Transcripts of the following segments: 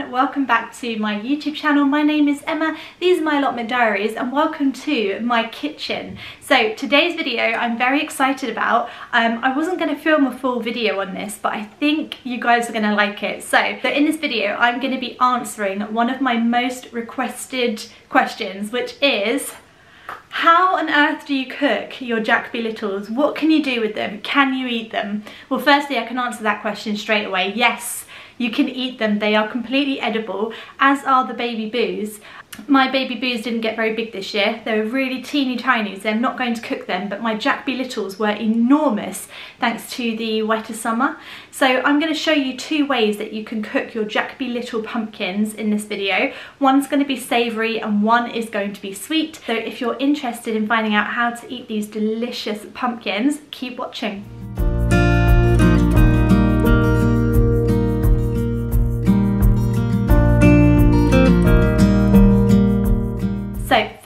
everyone, welcome back to my YouTube channel. My name is Emma, these are my allotment diaries and welcome to my kitchen. So today's video I'm very excited about. Um, I wasn't going to film a full video on this but I think you guys are going to like it. So, so in this video I'm going to be answering one of my most requested questions which is how on earth do you cook your Jack Be Littles? What can you do with them? Can you eat them? Well, firstly, I can answer that question straight away. Yes, you can eat them. They are completely edible, as are the baby boos. My baby boos didn't get very big this year. They were really teeny tiny, so I'm not going to cook them, but my Jack Be Littles were enormous thanks to the wetter summer. So I'm going to show you two ways that you can cook your Jack Be Little pumpkins in this video. One's going to be savoury and one is going to be sweet. So if you're interested in finding out how to eat these delicious pumpkins, keep watching.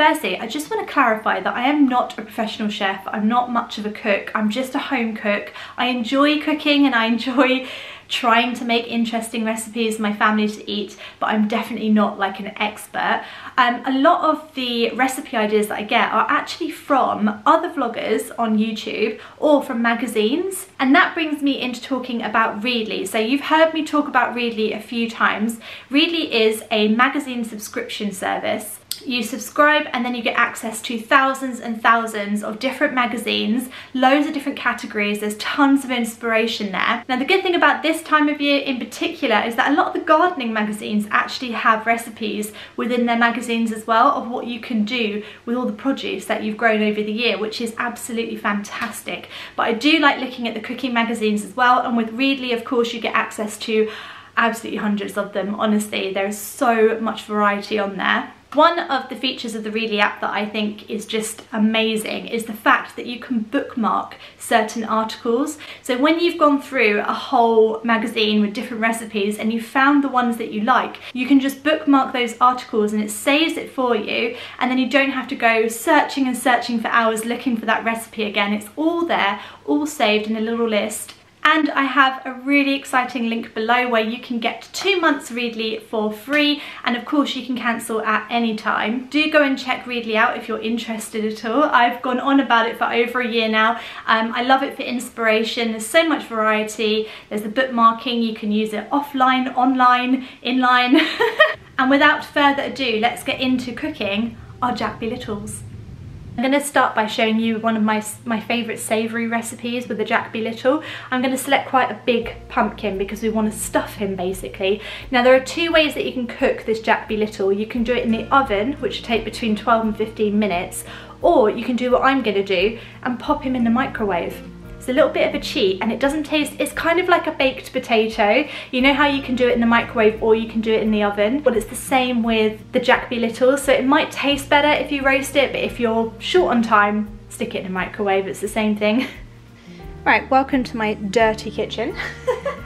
Firstly, I just want to clarify that I am not a professional chef. I'm not much of a cook. I'm just a home cook. I enjoy cooking and I enjoy trying to make interesting recipes for my family to eat, but I'm definitely not like an expert. Um, a lot of the recipe ideas that I get are actually from other vloggers on YouTube or from magazines. And that brings me into talking about Readly. So you've heard me talk about Readly a few times. Readly is a magazine subscription service you subscribe and then you get access to thousands and thousands of different magazines, loads of different categories, there's tons of inspiration there. Now the good thing about this time of year in particular is that a lot of the gardening magazines actually have recipes within their magazines as well of what you can do with all the produce that you've grown over the year, which is absolutely fantastic. But I do like looking at the cooking magazines as well and with Readly of course you get access to absolutely hundreds of them, honestly. There's so much variety on there. One of the features of the Readly app that I think is just amazing is the fact that you can bookmark certain articles. So when you've gone through a whole magazine with different recipes and you found the ones that you like, you can just bookmark those articles and it saves it for you and then you don't have to go searching and searching for hours looking for that recipe again. It's all there, all saved in a little list and I have a really exciting link below where you can get two months Readly for free and of course you can cancel at any time. Do go and check Readly out if you're interested at all. I've gone on about it for over a year now. Um, I love it for inspiration. There's so much variety. There's the bookmarking. You can use it offline, online, inline. and without further ado, let's get into cooking our Jack Be I'm going to start by showing you one of my, my favourite savoury recipes with the Jack Be Little. I'm going to select quite a big pumpkin because we want to stuff him basically. Now there are two ways that you can cook this Jack Be Little. You can do it in the oven, which will take between 12 and 15 minutes, or you can do what I'm going to do and pop him in the microwave. It's a little bit of a cheat and it doesn't taste, it's kind of like a baked potato. You know how you can do it in the microwave or you can do it in the oven? Well, it's the same with the Jack Be Littles. So it might taste better if you roast it, but if you're short on time, stick it in the microwave. It's the same thing. Right, welcome to my dirty kitchen.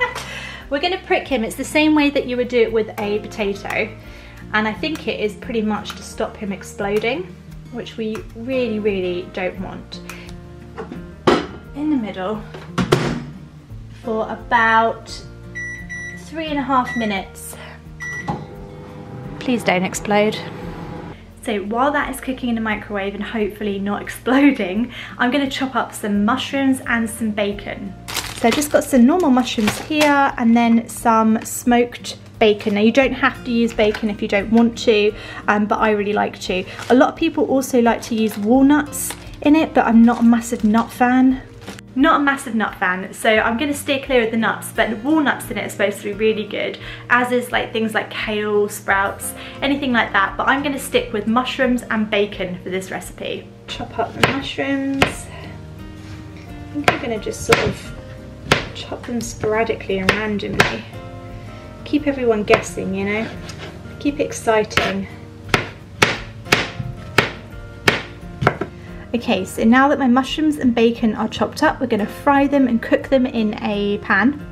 We're gonna prick him. It's the same way that you would do it with a potato. And I think it is pretty much to stop him exploding, which we really, really don't want in the middle for about three and a half minutes. Please don't explode. So while that is cooking in the microwave and hopefully not exploding, I'm gonna chop up some mushrooms and some bacon. So I've just got some normal mushrooms here and then some smoked bacon. Now you don't have to use bacon if you don't want to, um, but I really like to. A lot of people also like to use walnuts in it, but I'm not a massive nut fan. Not a massive nut fan, so I'm going to steer clear of the nuts, but walnuts in it are supposed to be really good, as is like things like kale, sprouts, anything like that, but I'm going to stick with mushrooms and bacon for this recipe. Chop up the mushrooms. I think I'm to just sort of chop them sporadically and randomly. Keep everyone guessing, you know? Keep it exciting. Okay, so now that my mushrooms and bacon are chopped up, we're going to fry them and cook them in a pan.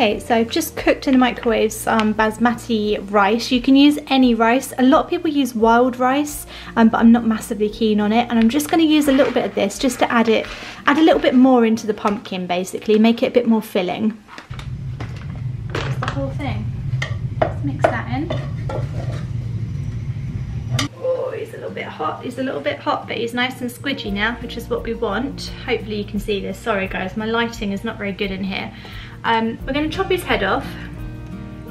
Okay, so I've just cooked in the microwave some basmati rice. You can use any rice. A lot of people use wild rice, um, but I'm not massively keen on it. And I'm just going to use a little bit of this just to add it, add a little bit more into the pumpkin basically, make it a bit more filling. That's the whole thing. Let's mix that in. Oh, he's a little bit hot. He's a little bit hot, but he's nice and squidgy now, which is what we want. Hopefully you can see this. Sorry guys, my lighting is not very good in here. Um, we're going to chop his head off,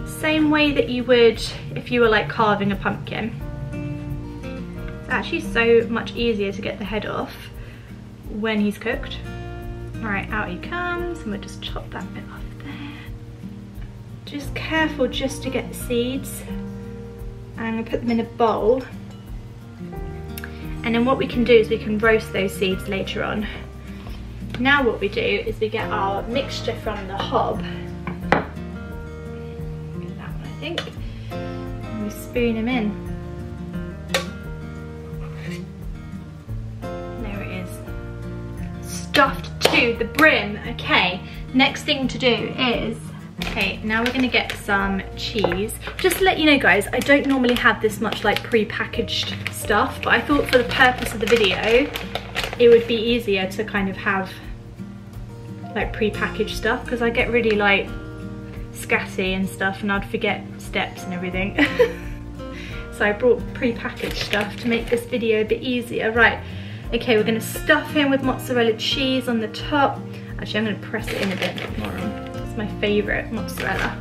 same way that you would if you were like carving a pumpkin. It's actually so much easier to get the head off when he's cooked. Right, out he comes, and we'll just chop that bit off there. Just careful just to get the seeds. I'm to put them in a bowl. And then what we can do is we can roast those seeds later on. Now what we do is we get our mixture from the hob. That one I think. And we spoon them in. There it is. Stuffed to the brim. Okay, next thing to do is Okay, now we're gonna get some cheese. Just to let you know guys, I don't normally have this much like pre-packaged stuff, but I thought for the purpose of the video, it would be easier to kind of have like pre-packaged stuff because I get really like scatty and stuff and I'd forget steps and everything. so I brought pre-packaged stuff to make this video a bit easier. Right, okay, we're gonna stuff him with mozzarella cheese on the top. Actually, I'm gonna press it in a bit more. My favorite mozzarella.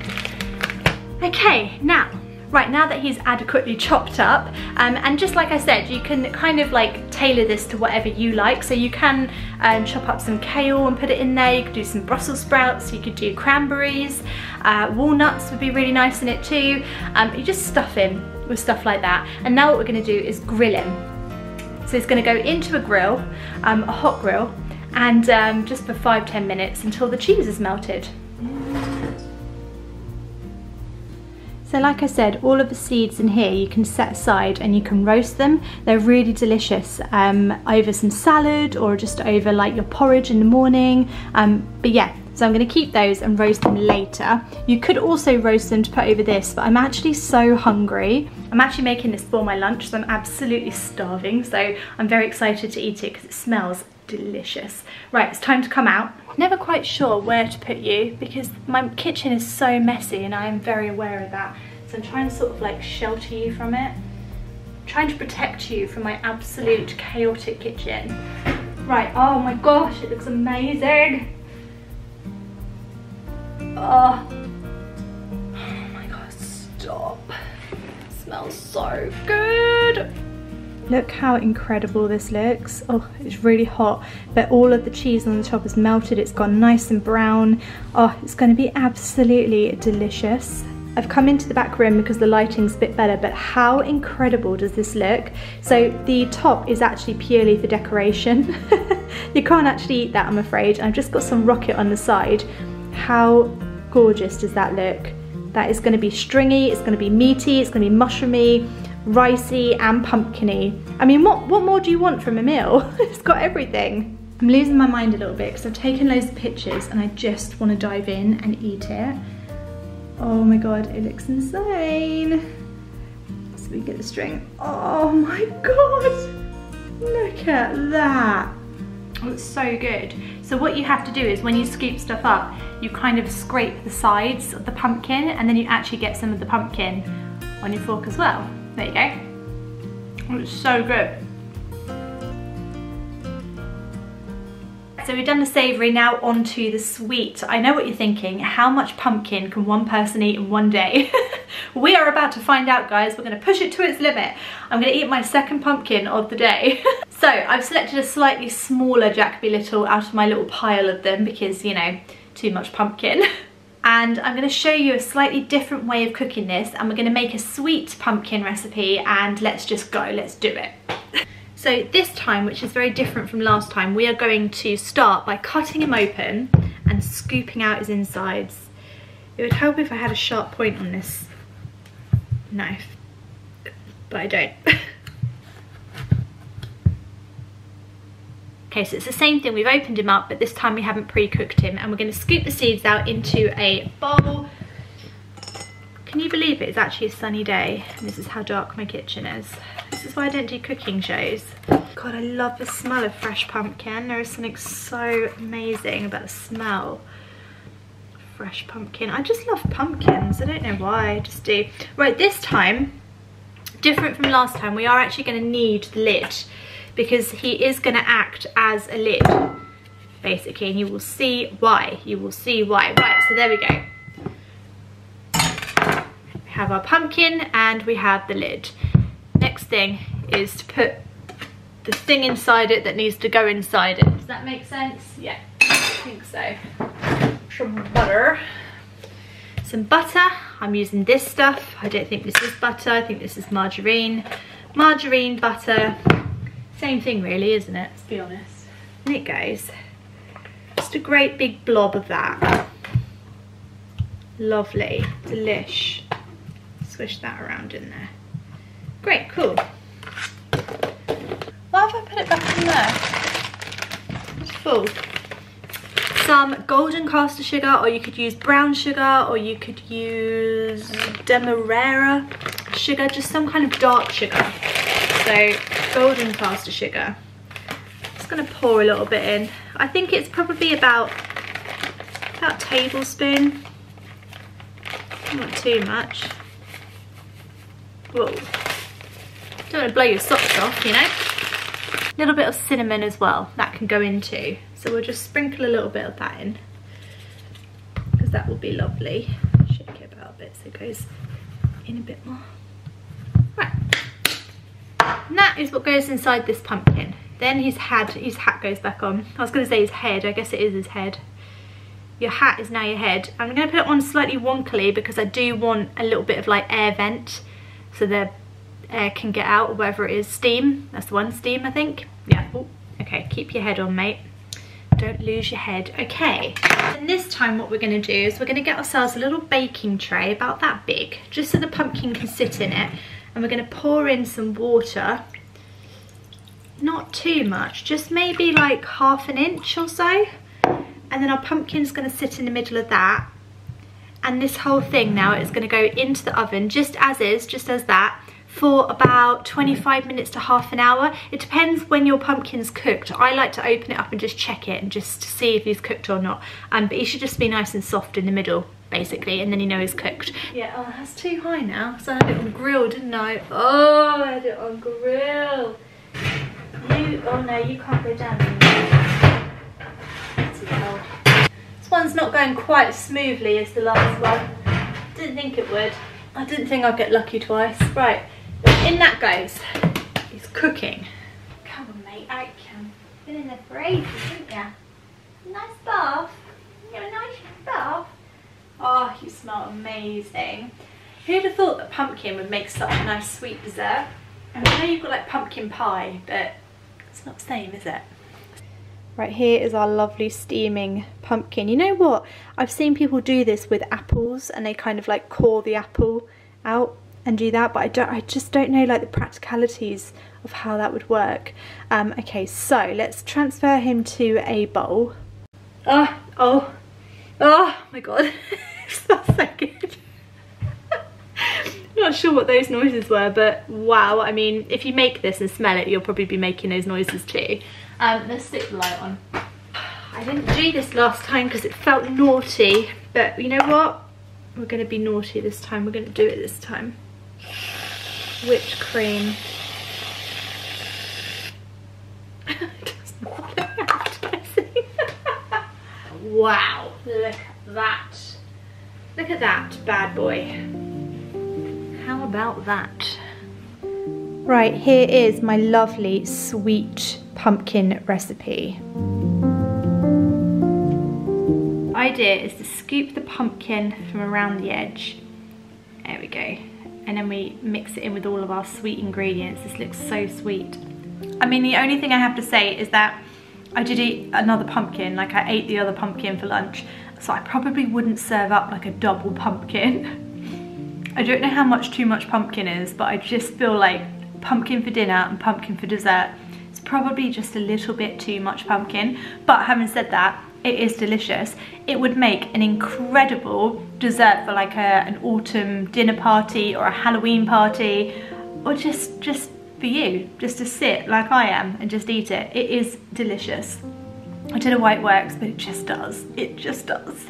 Okay, now, Right, now that he's adequately chopped up, um, and just like I said, you can kind of like tailor this to whatever you like. So you can um, chop up some kale and put it in there, you could do some Brussels sprouts, you could do cranberries, uh, walnuts would be really nice in it too. Um, you just stuff him with stuff like that. And now what we're gonna do is grill him. So it's gonna go into a grill, um, a hot grill, and um, just for five, 10 minutes until the cheese is melted. So like I said, all of the seeds in here you can set aside and you can roast them. They're really delicious um, over some salad or just over like your porridge in the morning. Um, but yeah, so I'm gonna keep those and roast them later. You could also roast them to put over this, but I'm actually so hungry. I'm actually making this for my lunch, so I'm absolutely starving. So I'm very excited to eat it because it smells delicious. Right, it's time to come out. Never quite sure where to put you because my kitchen is so messy and I am very aware of that. So I'm trying to sort of like shelter you from it. Trying to protect you from my absolute chaotic kitchen. Right, oh my gosh, it looks amazing. Oh, oh my god, stop. It smells so good. Look how incredible this looks. Oh, it's really hot, but all of the cheese on the top is melted. It's gone nice and brown. Oh, it's gonna be absolutely delicious. I've come into the back room because the lighting's a bit better, but how incredible does this look? So the top is actually purely for decoration. you can't actually eat that, I'm afraid. I've just got some rocket on the side. How gorgeous does that look? That is gonna be stringy, it's gonna be meaty, it's gonna be mushroomy, ricey and pumpkiny. I mean, what, what more do you want from a meal? it's got everything. I'm losing my mind a little bit because I've taken loads of pictures and I just want to dive in and eat it. Oh my god, it looks insane. So we get the string. Oh my god! Look at that. Oh, it's so good. So what you have to do is when you scoop stuff up, you kind of scrape the sides of the pumpkin and then you actually get some of the pumpkin on your fork as well. There you go. It's so good. So we've done the savoury, now onto the sweet. I know what you're thinking, how much pumpkin can one person eat in one day? we are about to find out guys, we're gonna push it to its limit. I'm gonna eat my second pumpkin of the day. so I've selected a slightly smaller Jack Jacoby Little out of my little pile of them because, you know, too much pumpkin. and I'm going to show you a slightly different way of cooking this and we're going to make a sweet pumpkin recipe and let's just go, let's do it. So this time, which is very different from last time, we are going to start by cutting him open and scooping out his insides. It would help if I had a sharp point on this knife, but I don't. Okay, so it's the same thing. We've opened him up, but this time we haven't pre-cooked him. And we're going to scoop the seeds out into a bowl. Can you believe it? It's actually a sunny day. And this is how dark my kitchen is. This is why I don't do cooking shows. God, I love the smell of fresh pumpkin. There is something so amazing about the smell fresh pumpkin. I just love pumpkins. I don't know why, I just do. Right, this time, different from last time, we are actually going to need the lid because he is going to act as a lid, basically, and you will see why. You will see why. Right, so there we go. We have our pumpkin and we have the lid. Next thing is to put the thing inside it that needs to go inside it. Does that make sense? Yeah, I think so some butter. Some butter, I'm using this stuff. I don't think this is butter, I think this is margarine. Margarine, butter, same thing really, isn't it? Let's be honest. And it goes. Just a great big blob of that. Lovely, delish. Swish that around in there. Great, cool. Why have I put it back in there? It's full some golden caster sugar or you could use brown sugar or you could use demerara sugar, just some kind of dark sugar. So golden caster sugar. Just gonna pour a little bit in. I think it's probably about, about tablespoon. Not too much. Whoa. Don't want to blow your socks off, you know? A little bit of cinnamon as well, that can go into. So we'll just sprinkle a little bit of that in because that will be lovely. Shake it about a bit so it goes in a bit more. And that is what goes inside this pumpkin. Then his hat, his hat goes back on. I was going to say his head, I guess it is his head. Your hat is now your head. I'm going to put it on slightly wonkily because I do want a little bit of like air vent so the air can get out or whatever it is. Steam, that's the one, steam I think. Yeah, Ooh. okay, keep your head on mate don't lose your head. Okay, and this time what we're gonna do is we're gonna get ourselves a little baking tray about that big, just so the pumpkin can sit in it. And we're gonna pour in some water, not too much, just maybe like half an inch or so. And then our pumpkin's gonna sit in the middle of that. And this whole thing now is gonna go into the oven just as is, just as that for about 25 minutes to half an hour. It depends when your pumpkin's cooked. I like to open it up and just check it and just see if he's cooked or not. Um, but he should just be nice and soft in the middle basically and then you know he's cooked. Yeah, oh that's too high now. So I had it on grill, didn't I? Oh, I had it on grill. You, oh no, you can't go down This one's not going quite as smoothly as the last one. Didn't think it would. I didn't think I'd get lucky twice. Right, in that goes. It's cooking. Come on, mate, I can. Been in there for ages, haven't you? Nice bath. You have a nice bath. Oh, you smell amazing. Who'd have thought that pumpkin would make such a nice sweet dessert? I, know you've got like pumpkin pie, but it's not the same, is it? Right, here is our lovely steaming pumpkin. You know what? I've seen people do this with apples and they kind of like core the apple out and do that but I don't I just don't know like the practicalities of how that would work um, okay so let's transfer him to a bowl oh oh oh my god. Smells so good not sure what those noises were but wow. I mean if you make this and smell it you'll probably be making those noises too. Um, let's stick the light on. I didn't do this last time because it felt naughty but you know what? We're going to be naughty this time. We're going to do it this time. Whipped cream. wow, look at that. Look at that bad boy. How about that? Right, here is my lovely sweet pumpkin recipe. Idea is to scoop the pumpkin from around the edge. There we go and then we mix it in with all of our sweet ingredients. This looks so sweet. I mean, the only thing I have to say is that I did eat another pumpkin, like I ate the other pumpkin for lunch, so I probably wouldn't serve up like a double pumpkin. I don't know how much too much pumpkin is, but I just feel like pumpkin for dinner and pumpkin for dessert is probably just a little bit too much pumpkin, but having said that, it is delicious. It would make an incredible dessert for like a, an autumn dinner party or a Halloween party, or just, just for you, just to sit like I am and just eat it. It is delicious. I don't know why it works, but it just does. It just does.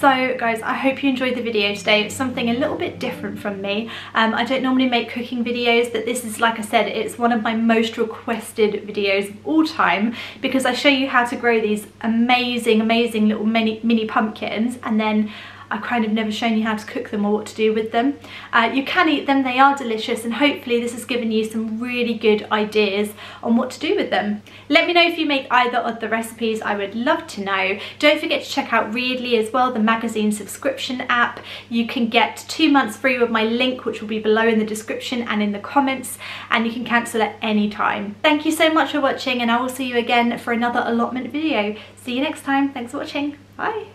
So guys, I hope you enjoyed the video today. It's something a little bit different from me. Um, I don't normally make cooking videos, but this is, like I said, it's one of my most requested videos of all time because I show you how to grow these amazing, amazing little mini, mini pumpkins and then I've kind of never shown you how to cook them or what to do with them. Uh, you can eat them, they are delicious and hopefully this has given you some really good ideas on what to do with them. Let me know if you make either of the recipes, I would love to know. Don't forget to check out Readly as well, the magazine subscription app. You can get two months free with my link which will be below in the description and in the comments and you can cancel at any time. Thank you so much for watching and I will see you again for another allotment video. See you next time. Thanks for watching. Bye.